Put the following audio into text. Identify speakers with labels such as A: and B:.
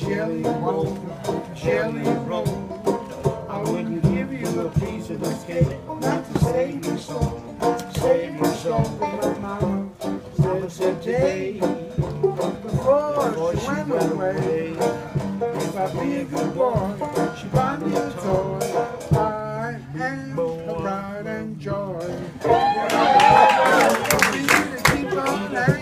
A: jelly roll, jelly roll. I wouldn't give you a piece of this cake, oh, not to save your soul, save your soul. But mama, there was a day before she went away. If I be a good boy, she buy me a toy. I am the pride and joy. Yeah.